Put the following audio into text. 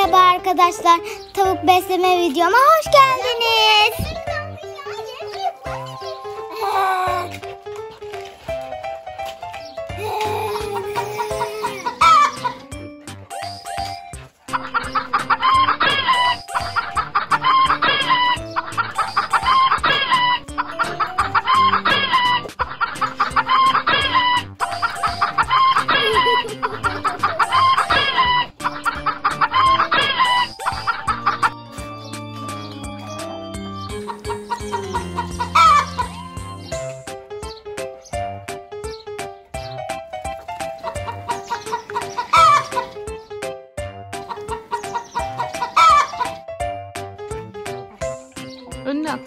Merhaba arkadaşlar. Tavuk besleme videoma hoş geldiniz. Önüne at.